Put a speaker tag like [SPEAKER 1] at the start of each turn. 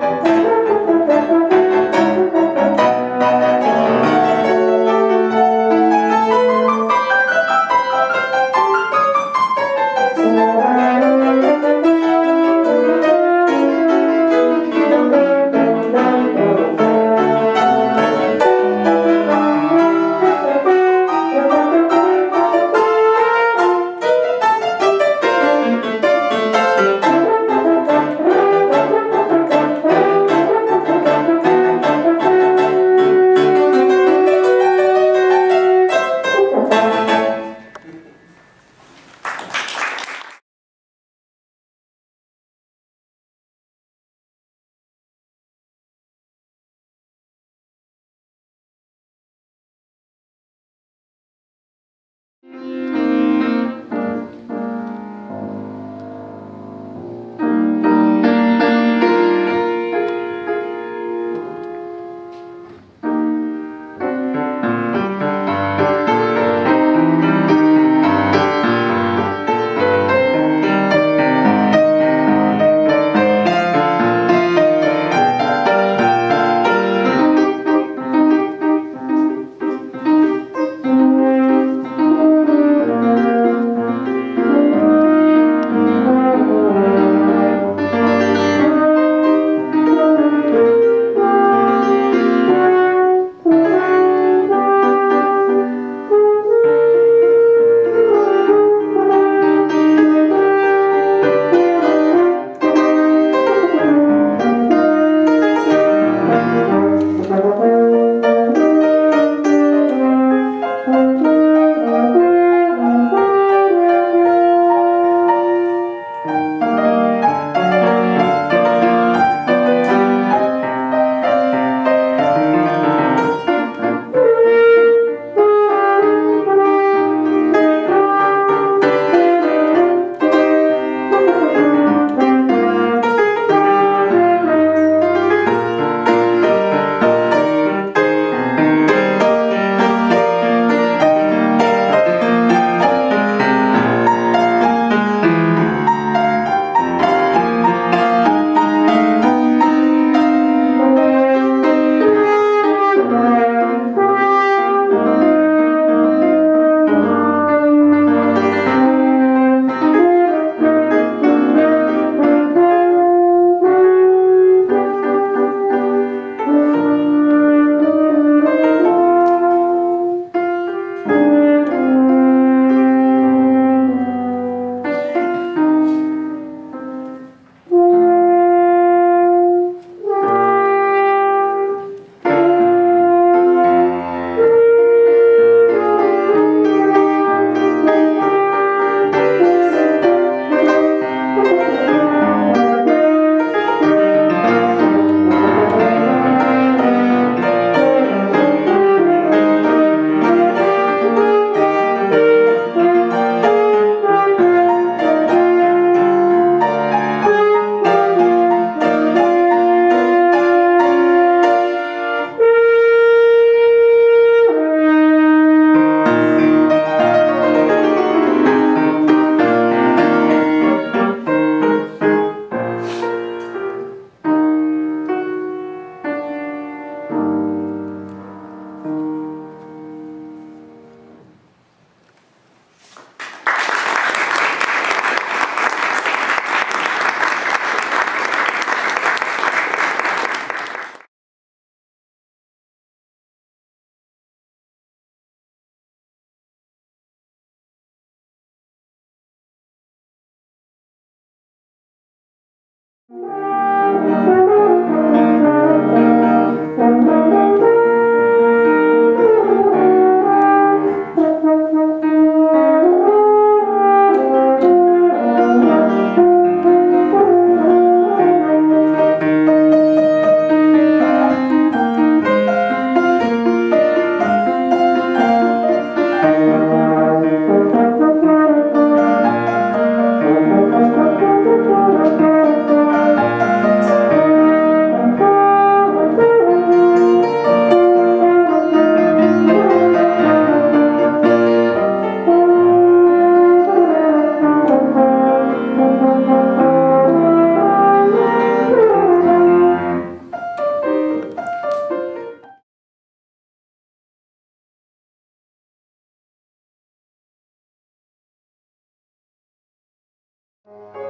[SPEAKER 1] Bye. you.